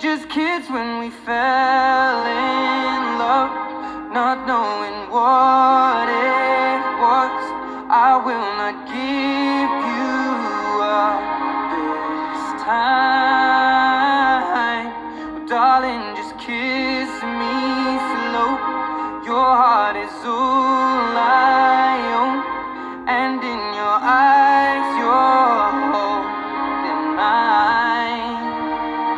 just kids when we fell in love, not knowing what it was. I will not give you up this time. Oh, darling, just kiss me slow. Your heart is all I own, and in your eyes.